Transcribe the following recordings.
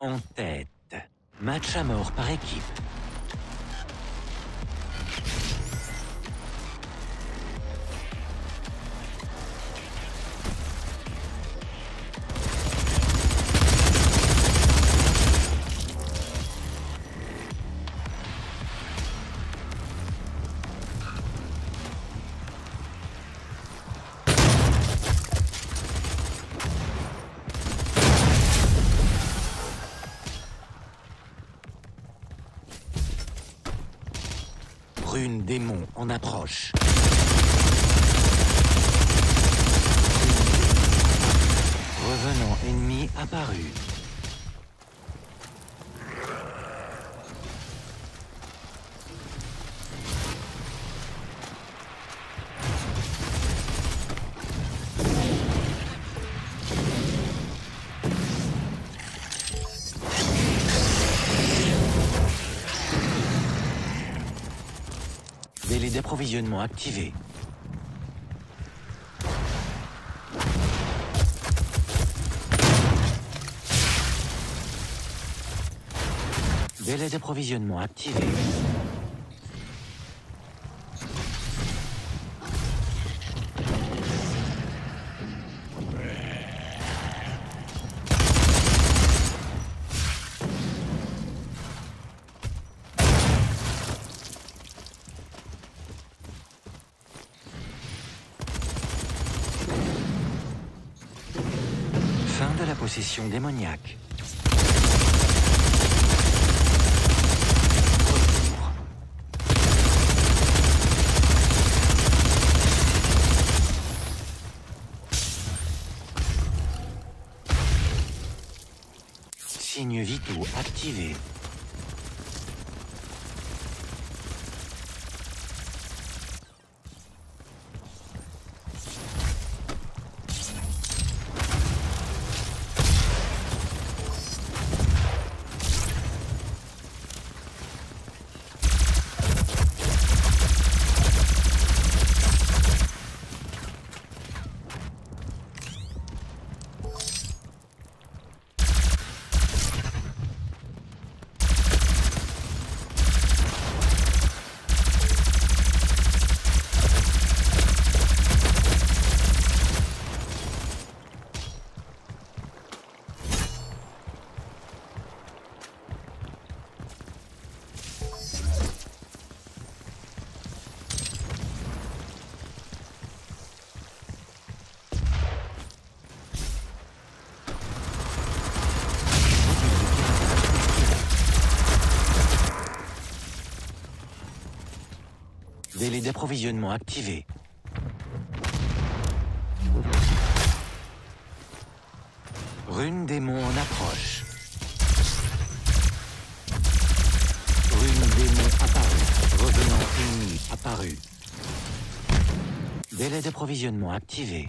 En tête. Match à mort par équipe. Rune démon en approche. Revenant ennemi apparu. Délai d'approvisionnement activé. Délai d'approvisionnement activé. Fin de la possession démoniaque. Signes vitaux activés. Délai d'approvisionnement activé. Rune démon en approche. Rune démon apparu. Revenant ennemi apparu. Délai d'approvisionnement activé.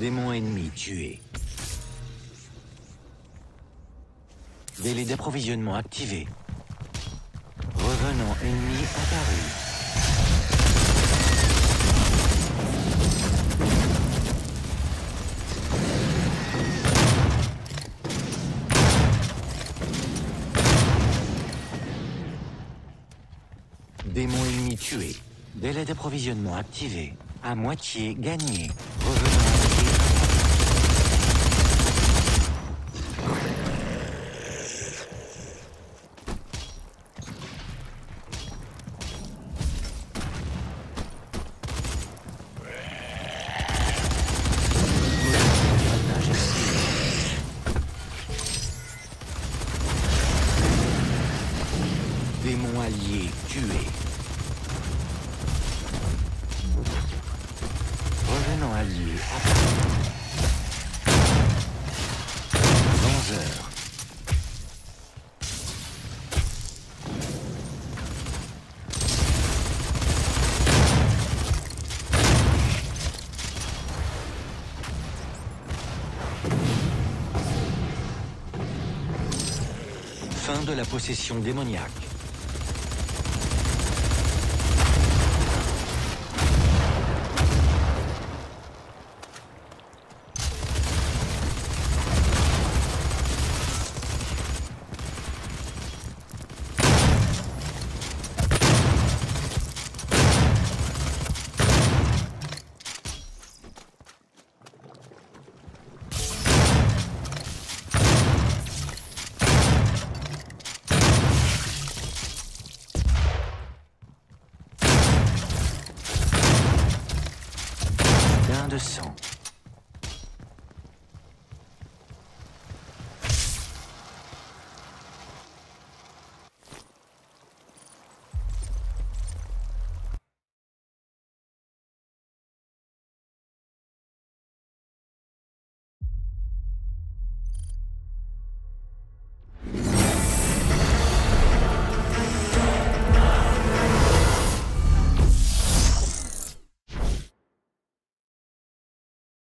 Démon ennemi tué. Délai d'approvisionnement activé. Revenant ennemi apparu. Démon ennemi tué. Délai d'approvisionnement activé. À moitié gagné ennemi Démon allié tué. Revenant allié. Vengeur. de la possession démoniaque. Sang.